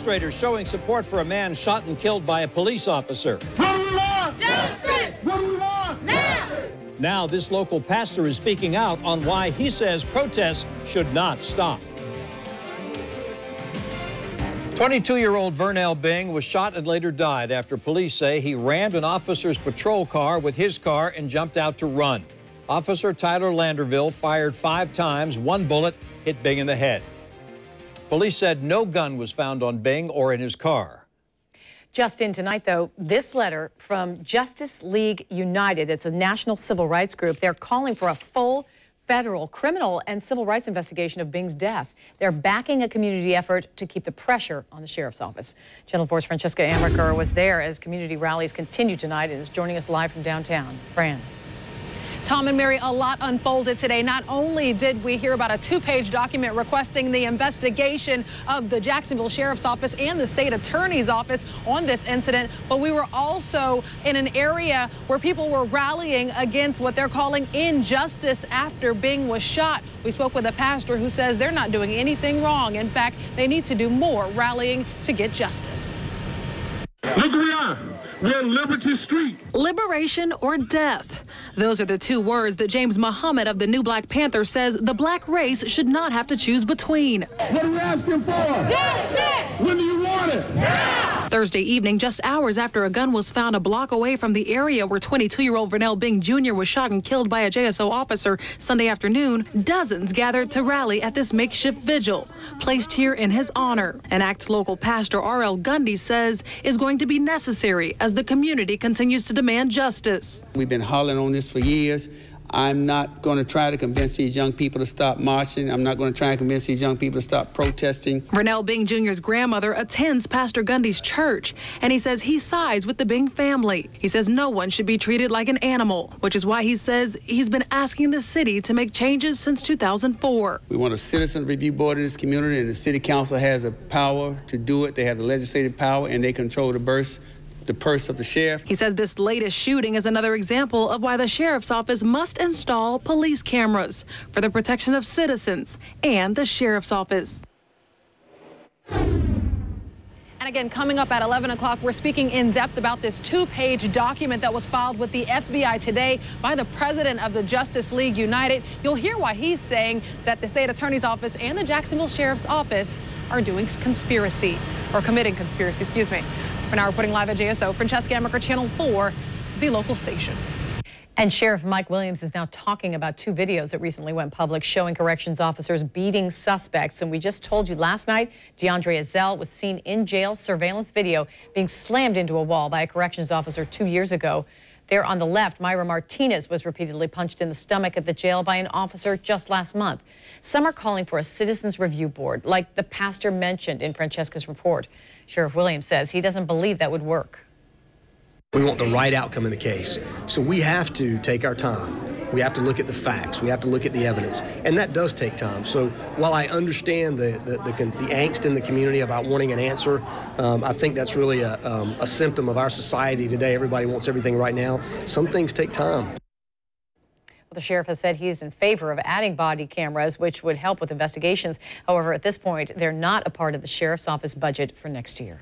Demonstrators showing support for a man shot and killed by a police officer. What do we want? Justice! What do we want? Now! Now, this local pastor is speaking out on why he says protests should not stop. 22-year-old Vernell Bing was shot and later died after police say he rammed an officer's patrol car with his car and jumped out to run. Officer Tyler Landreville fired five times. One bullet hit Bing in the head. Police said no gun was found on Bing or in his car. Just in tonight, though, this letter from Justice League United. It's a national civil rights group. They're calling for a full federal criminal and civil rights investigation of Bing's death. They're backing a community effort to keep the pressure on the sheriff's office. Channel 4's Francesca Amaker was there as community rallies continue tonight and is joining us live from downtown. Fran. Tom and Mary, a lot unfolded today. Not only did we hear about a two-page document requesting the investigation of the Jacksonville Sheriff's Office and the State Attorney's Office on this incident, but we were also in an area where people were rallying against what they're calling injustice after Bing was shot. We spoke with a pastor who says they're not doing anything wrong. In fact, they need to do more rallying to get justice. Look where we are. We're on Liberty Street. Liberation or death. Those are the two words that James Muhammad of the New Black Panther says the black race should not have to choose between. What are we asking for? Justice! When do you want it? Now! Thursday evening, just hours after a gun was found a block away from the area where 22-year-old Vernell Bing Jr. was shot and killed by a JSO officer Sunday afternoon, dozens gathered to rally at this makeshift vigil, placed here in his honor. An ACT local pastor R.L. Gundy says is going to be necessary as the community continues to demand justice. We've been hollering on this for years. I'm not going to try to convince these young people to stop marching. I'm not going to try and convince these young people to stop protesting. Vernell Bing Jr.'s grandmother attends Pastor Gundy's church, and he says he sides with the Bing family. He says no one should be treated like an animal, which is why he says he's been asking the city to make changes since 2004. We want a citizen review board in this community, and the city council has the power to do it. They have the legislative power, and they control the burst the purse of the sheriff. He says this latest shooting is another example of why the sheriff's office must install police cameras for the protection of citizens and the sheriff's office. And again, coming up at 11 o'clock, we're speaking in depth about this two-page document that was filed with the FBI today by the president of the Justice League United. You'll hear why he's saying that the state attorney's office and the Jacksonville sheriff's office are doing conspiracy, or committing conspiracy, excuse me. We're now reporting live at JSO, Francesca Amaker, Channel 4, the local station. And Sheriff Mike Williams is now talking about two videos that recently went public showing corrections officers beating suspects. And we just told you last night, DeAndre Azell was seen in jail surveillance video being slammed into a wall by a corrections officer two years ago. There on the left, Myra Martinez was repeatedly punched in the stomach at the jail by an officer just last month. Some are calling for a citizens review board, like the pastor mentioned in Francesca's report. Sheriff Williams says he doesn't believe that would work. We want the right outcome in the case. So we have to take our time. We have to look at the facts. We have to look at the evidence. And that does take time. So while I understand the, the, the, the angst in the community about wanting an answer, um, I think that's really a, um, a symptom of our society today. Everybody wants everything right now. Some things take time. The sheriff has said he is in favor of adding body cameras, which would help with investigations. However, at this point, they're not a part of the sheriff's office budget for next year.